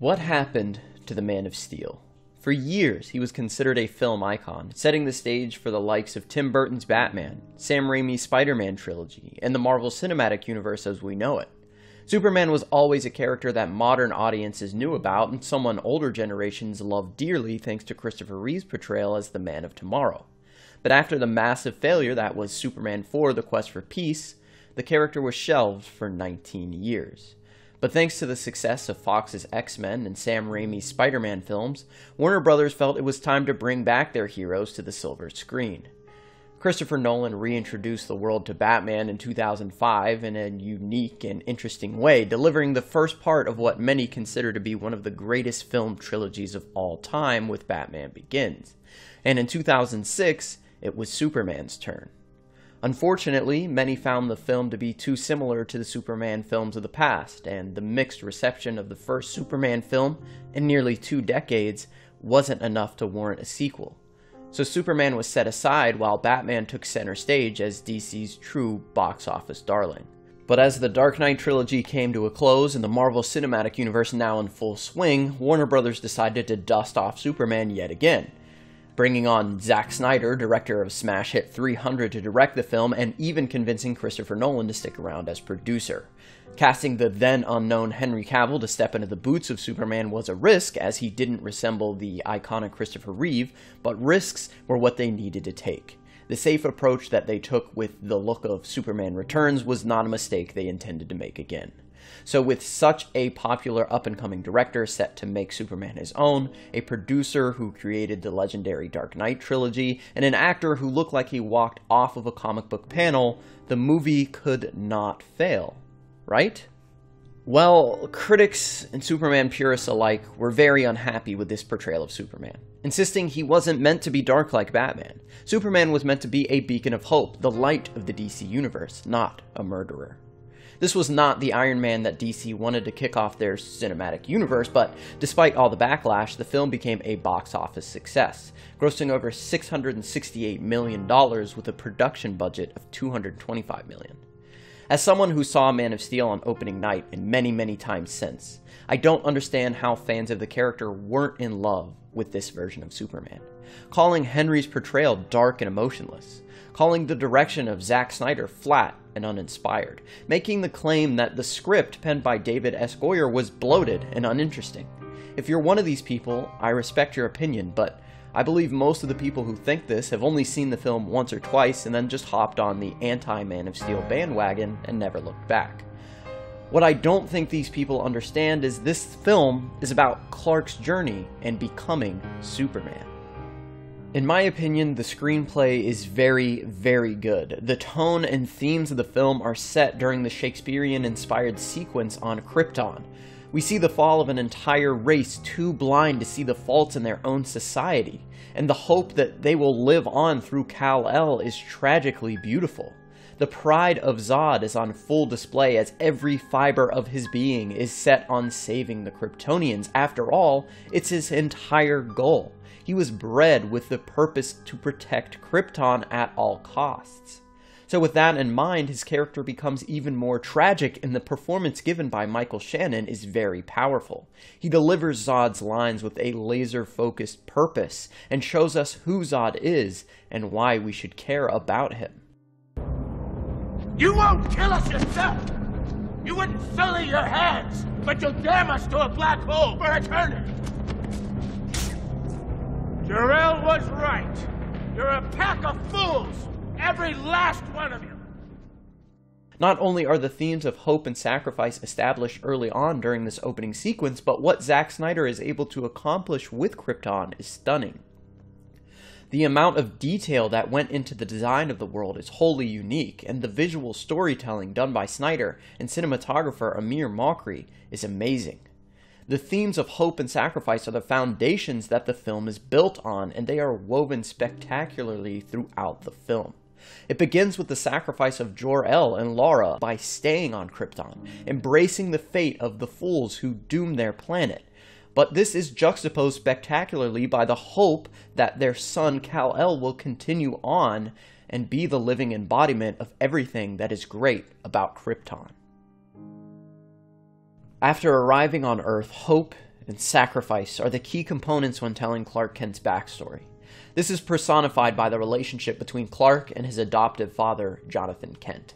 What happened to the Man of Steel? For years, he was considered a film icon, setting the stage for the likes of Tim Burton's Batman, Sam Raimi's Spider Man trilogy, and the Marvel Cinematic Universe as we know it. Superman was always a character that modern audiences knew about and someone older generations loved dearly thanks to Christopher Reeve's portrayal as the Man of Tomorrow. But after the massive failure that was Superman 4 The Quest for Peace, the character was shelved for 19 years. But thanks to the success of Fox's X Men and Sam Raimi's Spider Man films, Warner Brothers felt it was time to bring back their heroes to the silver screen. Christopher Nolan reintroduced the world to Batman in 2005 in a unique and interesting way, delivering the first part of what many consider to be one of the greatest film trilogies of all time with Batman Begins. And in 2006, it was Superman's turn. Unfortunately, many found the film to be too similar to the Superman films of the past, and the mixed reception of the first Superman film in nearly two decades wasn't enough to warrant a sequel. So Superman was set aside while Batman took center stage as DC's true box office darling. But as the Dark Knight trilogy came to a close and the Marvel Cinematic Universe now in full swing, Warner Brothers decided to dust off Superman yet again bringing on Zack Snyder, director of smash hit 300, to direct the film, and even convincing Christopher Nolan to stick around as producer. Casting the then unknown Henry Cavill to step into the boots of Superman was a risk, as he didn't resemble the iconic Christopher Reeve, but risks were what they needed to take. The safe approach that they took with the look of Superman Returns was not a mistake they intended to make again. So, with such a popular up and coming director set to make Superman his own, a producer who created the legendary Dark Knight trilogy, and an actor who looked like he walked off of a comic book panel, the movie could not fail, right? Well, critics and Superman purists alike were very unhappy with this portrayal of Superman, insisting he wasn't meant to be dark like Batman. Superman was meant to be a beacon of hope, the light of the DC universe, not a murderer. This was not the Iron Man that DC wanted to kick off their cinematic universe, but despite all the backlash, the film became a box office success, grossing over $668 million with a production budget of 225 million. As someone who saw Man of Steel on opening night and many, many times since, I don't understand how fans of the character weren't in love with this version of Superman. Calling Henry's portrayal dark and emotionless, calling the direction of Zack Snyder flat and uninspired, making the claim that the script penned by David S. Goyer was bloated and uninteresting. If you're one of these people, I respect your opinion, but I believe most of the people who think this have only seen the film once or twice and then just hopped on the anti Man of Steel bandwagon and never looked back. What I don't think these people understand is this film is about Clark's journey and becoming Superman. In my opinion, the screenplay is very, very good. The tone and themes of the film are set during the Shakespearean inspired sequence on Krypton. We see the fall of an entire race too blind to see the faults in their own society, and the hope that they will live on through Kal-El is tragically beautiful. The pride of Zod is on full display as every fiber of his being is set on saving the Kryptonians. After all, it's his entire goal. He was bred with the purpose to protect Krypton at all costs. So, with that in mind, his character becomes even more tragic, and the performance given by Michael Shannon is very powerful. He delivers Zod's lines with a laser focused purpose and shows us who Zod is and why we should care about him. You won't kill us yourself! You wouldn't sully your hands, but you'll damn us to a black hole for eternity! Jor-El was right. You're a pack of fools, every last one of you. Not only are the themes of hope and sacrifice established early on during this opening sequence, but what Zack Snyder is able to accomplish with Krypton is stunning. The amount of detail that went into the design of the world is wholly unique, and the visual storytelling done by Snyder and cinematographer Amir Mokri is amazing. The themes of hope and sacrifice are the foundations that the film is built on, and they are woven spectacularly throughout the film. It begins with the sacrifice of Jor-El and Lara by staying on Krypton, embracing the fate of the fools who doomed their planet. But this is juxtaposed spectacularly by the hope that their son Kal-El will continue on and be the living embodiment of everything that is great about Krypton. After arriving on Earth, Hope and sacrifice are the key components when telling Clark Kent's backstory. This is personified by the relationship between Clark and his adoptive father, Jonathan Kent.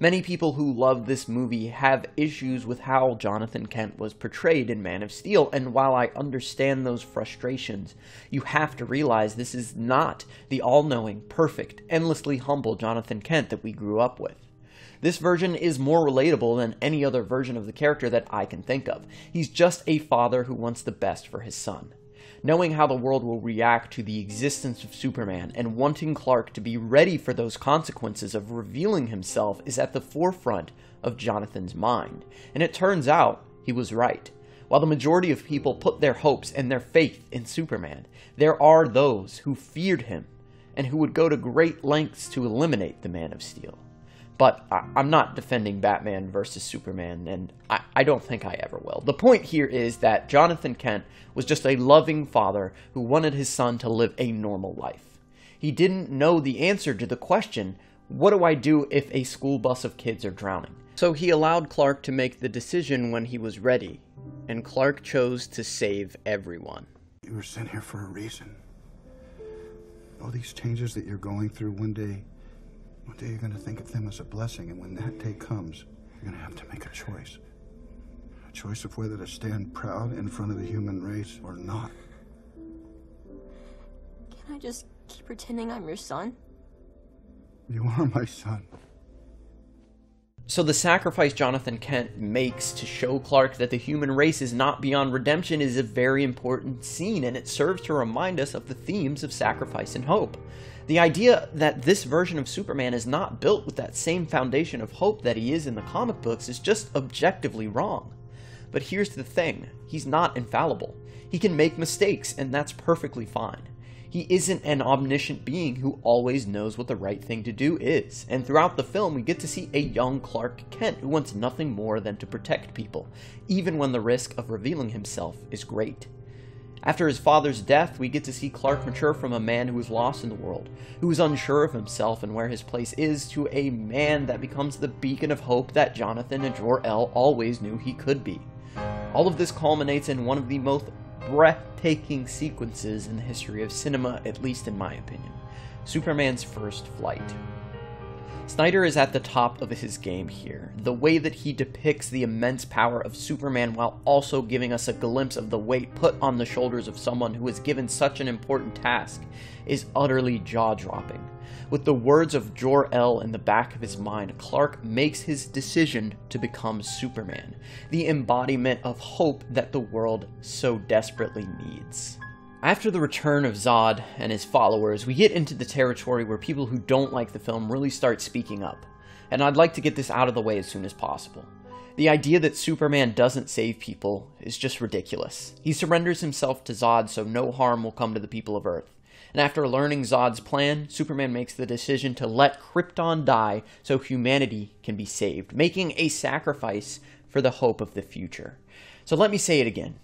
Many people who love this movie have issues with how Jonathan Kent was portrayed in Man of Steel, and while I understand those frustrations, you have to realize this is not the all knowing, perfect, endlessly humble Jonathan Kent that we grew up with. This version is more relatable than any other version of the character that I can think of. He's just a father who wants the best for his son knowing how the world will react to the existence of Superman and wanting Clark to be ready for those consequences of revealing himself is at the forefront of Jonathan's mind. And it turns out he was right. While the majority of people put their hopes and their faith in Superman, there are those who feared him and who would go to great lengths to eliminate the Man of Steel. But I, am not defending Batman versus Superman, and I, I don't think I ever will. The point here is that Jonathan Kent was just a loving father who wanted his son to live a normal life. He didn't know the answer to the question, what do I do if a school bus of kids are drowning? So he allowed Clark to make the decision when he was ready, and Clark chose to save everyone. You were sent here for a reason. All these changes that you're going through one day one day you're going to think of them as a blessing, and when that day comes, you're going to have to make a choice. A choice of whether to stand proud in front of the human race or not. Can I just keep pretending I'm your son? You are my son. So the sacrifice Jonathan Kent makes to show Clark that the human race is not beyond redemption is a very important scene, and it serves to remind us of the themes of sacrifice and hope. The idea that this version of Superman is not built with that same foundation of hope that he is in the comic books is just objectively wrong. But here's the thing he's not infallible. He can make mistakes, and that's perfectly fine. He isn't an omniscient being who always knows what the right thing to do is, and throughout the film we get to see a young Clark Kent who wants nothing more than to protect people, even when the risk of revealing himself is great. After his father's death, we get to see Clark mature from a man who is lost in the world, who is unsure of himself and where his place is, to a man that becomes the beacon of hope that Jonathan and Jor-El always knew he could be. All of this culminates in one of the most breathtaking sequences in the history of cinema, at least in my opinion Superman's first flight. Snyder is at the top of his game here. The way that he depicts the immense power of Superman while also giving us a glimpse of the weight put on the shoulders of someone who is given such an important task is utterly jaw dropping. With the words of Jor-El in the back of his mind, Clark makes his decision to become Superman, the embodiment of hope that the world so desperately needs. After the return of Zod and his followers, we get into the territory where people who don't like the film really start speaking up. And I'd like to get this out of the way as soon as possible. The idea that Superman doesn't save people is just ridiculous. He surrenders himself to Zod so no harm will come to the people of Earth. And after learning Zod's plan, Superman makes the decision to let Krypton die so humanity can be saved, making a sacrifice for the hope of the future. So let me say it again.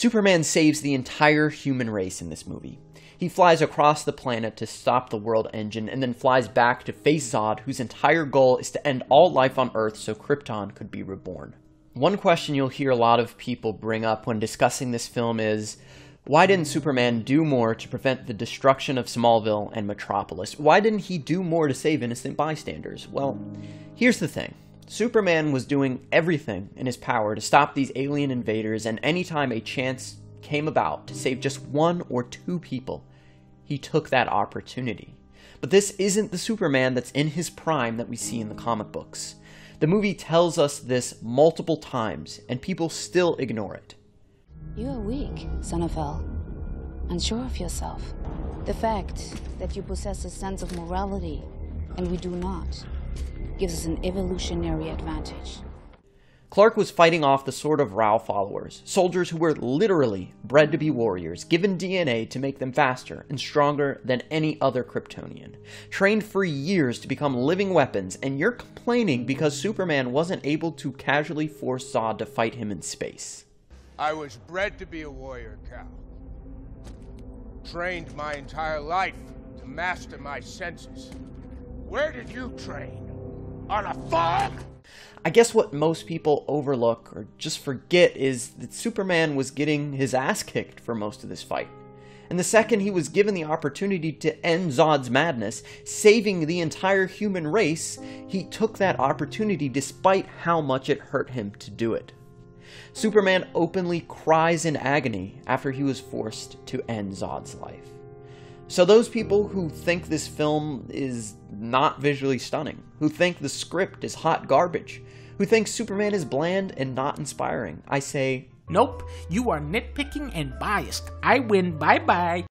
Superman saves the entire human race in this movie. He flies across the planet to stop the world engine and then flies back to face Zod, whose entire goal is to end all life on Earth so Krypton could be reborn. One question you'll hear a lot of people bring up when discussing this film is why didn't Superman do more to prevent the destruction of Smallville and Metropolis? Why didn't he do more to save innocent bystanders? Well, here's the thing. Superman was doing everything in his power to stop these alien invaders, and anytime a chance came about to save just one or two people, he took that opportunity. But this isn't the Superman that's in his prime that we see in the comic books. The movie tells us this multiple times, and people still ignore it. You are weak, son of El. Unsure of yourself. The fact that you possess a sense of morality, and we do not, gives us an evolutionary advantage. Clark was fighting off the Sword of Ra followers, soldiers who were literally bred to be warriors, given DNA to make them faster and stronger than any other Kryptonian, trained for years to become living weapons, and you're complaining because Superman wasn't able to casually force Zod to fight him in space. I was bred to be a warrior, Kal. Trained my entire life to master my senses. Where did you train? On a farm? I guess what most people overlook or just forget is that Superman was getting his ass kicked for most of this fight. And the second he was given the opportunity to end Zod's madness, saving the entire human race, he took that opportunity despite how much it hurt him to do it. Superman openly cries in agony after he was forced to end Zod's life. So, those people who think this film is not visually stunning, who think the script is hot garbage, who think Superman is bland and not inspiring, I say, Nope, you are nitpicking and biased. I win. Bye bye.